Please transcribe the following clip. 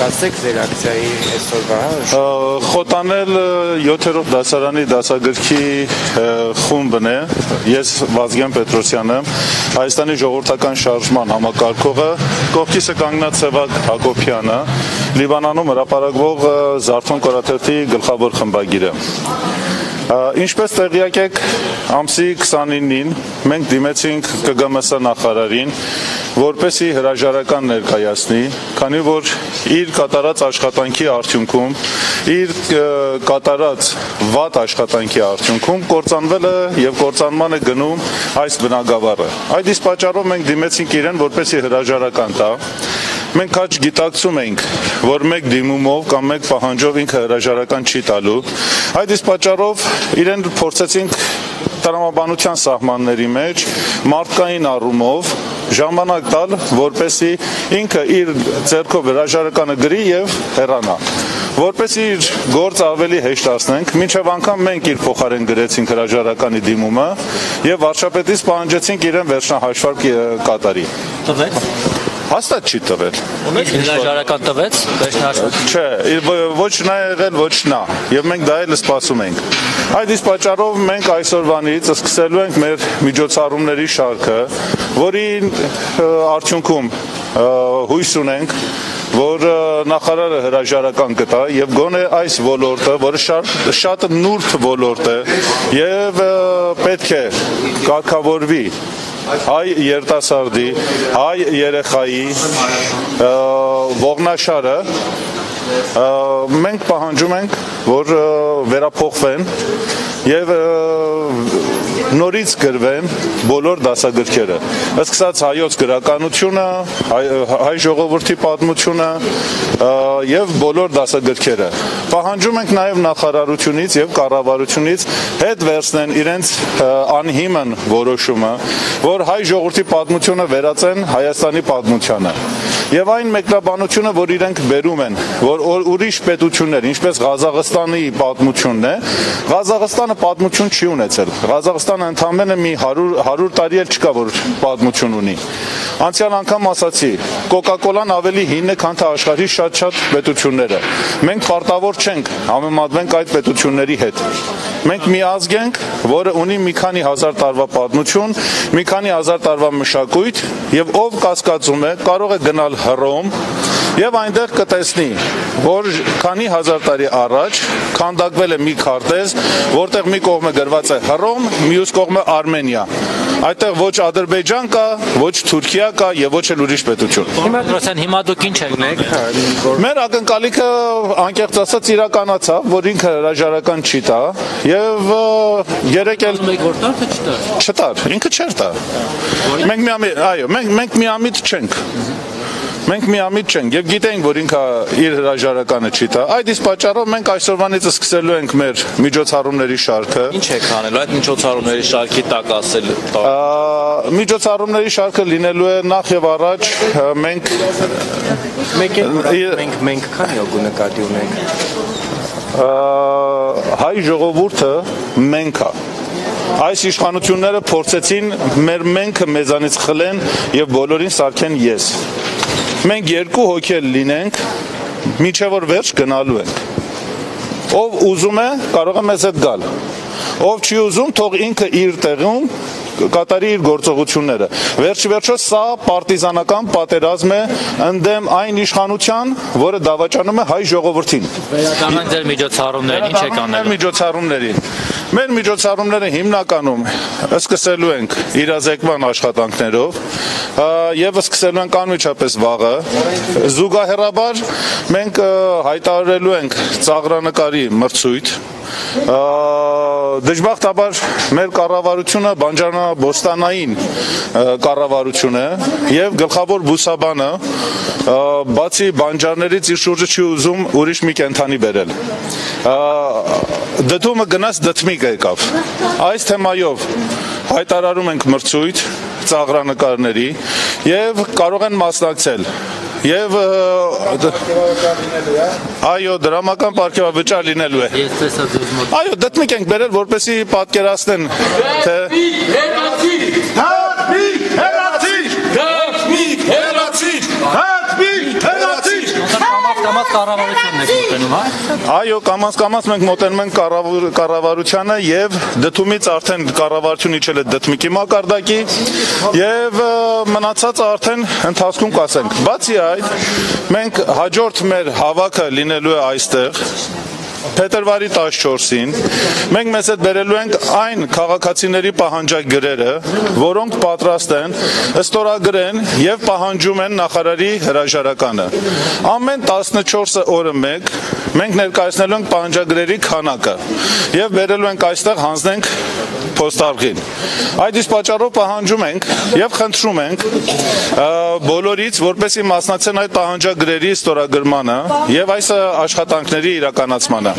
կասեք ռեակցիայի այսօրվա Խոտանել 7-րդ դասարանի դասագրքի խումբն է։ Ես Վազգեն Պետրոսյանը, Հայաստանի ժողովրդական շարժման համակարգողը, կողքիսը կանգնած Սևակ Հակոբյանը, Լիբանանում հրապարակվող Զարթոն կորաթերթի գլխավոր խմբագիրը։ Ինչպես տեղյակ եք, ամսի 29-ին մենք դիմեցինք ԿԳՄՍ նախարարին, որպեսի հրաժարական ներկայացնի, քանի որ իր կատարած աշխատանքի արդյունքում, իր կատարած վատ աշխատանքի արդյունքում կործանվել է եւ կործանման է գնում այս բնակավարը։ Այդ իսկ պատճառով մենք դիմեցինք իրեն, որպեսի հրաժարական տա մենք հաճ գիտակցում ենք, որ մեկ դիմումով կամ մեկ պահանջով ինքը հրաժարական չի տալու։ Այդ իսկ պատճառով իրեն փորձեցինք տրամաբանության սահմանների մեջ մարդկային առումով ժամանակ տալ, որպեսի ինքը իր ձեռքով հրաժարականը գրի եւ հեռանա որպեսի իր գործը ավելի հեշտացնենք, մինչև անգամ մենք իր փոխարեն գրեցինք հրաժարականի դիմումը եւ վարչապետից պահանջեցինք իրեն վերջնահաշվարկ կատարի։ Տվեց։ Հաստատ չի տվել։ Ունեք հրաժարական տվեց վերջնահաշվարկ։ Չէ, ոչ նա եղել, ոչ նա, եւ մենք դա էլ սպասում ենք։ Այդ իսկ պատճառով մենք այսօրվանից սկսելու ենք մեր միջոցառումների շարքը, որի արդյունքում հույս ունենք որ նախարարը հրաժարական կտա եւ գոնե այս ոլորտը, որը շատ շատ նուրբ ոլորտ է եւ պետք է կարգավորվի հայ երիտասարդի, հայ երեխայի ողնաշարը մենք պահանջում ենք, որ վերափոխվեն եւ նորից գրվեն բոլոր դասագրքերը։ Սկսած հայոց գրականությունը, հայ, հայ ժողովրդի պատմությունը եւ բոլոր դասագրքերը։ Պահանջում ենք նաեւ նախարարությունից եւ կառավարությունից հետ վերցնեն իրենց անհիմն որոշումը, որ հայ ժողովրդի պատմությունը վերածեն Հայաստանի պատմությանը։ Եվ այն մեկնաբանությունը, որ իրենք բերում են, որ ուրիշ պետություններ, ինչպես Ղազախստանի պատմությունն է, Ղազախստանը պատմություն չի ունեցել։ Ղազախստանը ընդամենը մի 100 100 տարի էլ չկա, որ պատմություն ունի։ Անցյալ անգամ ասացի, Coca-Cola-ն ավելի հին է, քան թե աշխարհի շատ-շատ պետությունները։ Մենք պարտավոր չենք համեմատվենք այդ պետությունների հետ։ Մենք մի ազգ ենք, որը ունի մի քանի հազար տարվա պատմություն, մի քանի հազար տարվա մշակույթ, եւ ով կասկածում է, կարող է գնալ Հռոմ եւ այնտեղ կտեսնի, որ քանի հազար տարի առաջ քանդակվել է մի քարտեզ, որտեղ մի կողմը գրված է Հռոմ, մյուս կողմը Արմենիա։ Այդտեղ ոչ Ադրբեջան կա, ոչ Թուրքիա կա եւ ոչ էլ ուրիշ պետություն։ Հիմա դրոսան հիմա դուք ինչ եք ունեք։ Մեր ակնկալիքը անկեղծ ասած իրականացավ, որ ինքը հրաժարական չի տա եւ երեք էլ թե չտար։ չտար, ինքը չէր տա։ Մենք միամիտ, այո, մենք մենք միամիտ չենք։ Մենք միամիտ չենք եւ գիտենք, որ ինքը իր հրաժարականը չի տա։ Այդ իսկ պատճառով մենք այսօրվանից սկսելու ենք մեր միջոցառումների շարքը։ Ինչ եք անելու այդ միջոցառումների շարքի տակ ասել Ա, Միջոցառումների շարքը լինելու է նախ եւ առաջ մենք Մեկ է մենք մենք քանի օգու նկատի ունենք։ ա, հայ ժողովուրդը մենք է Այս իշխանությունները փորձեցին մեր մենքը մեզանից խլեն եւ բոլորին սարքեն ես։ Մենք երկու հոգել լինենք, միջև որ վերջ գնալու ենք։ Ով ուզում է, կարող է մեզ հետ գալ։ Ով չի ուզում, թող ինքը իր տեղում կատարի իր գործողությունները։ Վերջի վերջո սա պարտիզանական պատերազմ է ընդդեմ այն իշխանության, որը դավաճանում է հայ ժողովրդին։ Վերադառնանք ձեր միջոցառումներին, ինչ եք անելու։ միջոցառումներին։ Մեր միջոցառումները հիմնականում սկսելու ենք իրազեկման աշխատանքներով եւ սկսելու ենք անմիջապես վաղը։ Զուգահեռաբար մենք հայտարարելու ենք ծաղրանկարի մրցույթ դժբախտաբար մեր կառավարությունը բանջանաբոստանային ա, կառավարություն է եւ գլխավոր բուսաբանը բացի բանջարներից իր շուրջը չի ուզում ուրիշ մի կենթանի բերել դդումը գնաց դդմիկ եկավ այս թեմայով հայտարարում ենք մրցույթ ծաղրանկարների եւ կարող են մասնակցել դ- այո դրամական ապարքեվավճար լինելու է Ես տեսա ձեզ մոտ Այո, դդմիկ ենք բերել, որպեսի պատկերացնեն, թե Հատմիկ հերացիր! Հատմիկ կամած կառավարությունն եք մտնում, հա։ Այո, կամաց-կամաց մենք մոտենում ենք կառավար- կառավարությանը եւ դդումից արդեն կառավարություն իջել է դդմիկի մակարդակի եւ մնացածը արդեն ընթացքում կասենք։ Բացի այդ, մենք հաջորդ մեր հավաքը լինելու է այստեղ Փետրվարի 14-ին մենք մեզ հետ բերելու ենք այն քաղաքացիների պահանջագրերը, որոնք պատրաստ են ստորագրեն եւ պահանջում են նախարարի հրաժարականը։ Ամեն 14 օրը մեկ մենք ներկայացնելու ենք պահանջագրերի քանակը եւ բերելու ենք այստեղ հանձնենք փոստարկղին։ Այդ իսկ պատճառով պահանջում ենք եւ խնդրում ենք բոլորից, որպեսի մասնակցեն այդ պահանջագրերի ստորագրմանը եւ այս աշխատանքների իրականացմանը։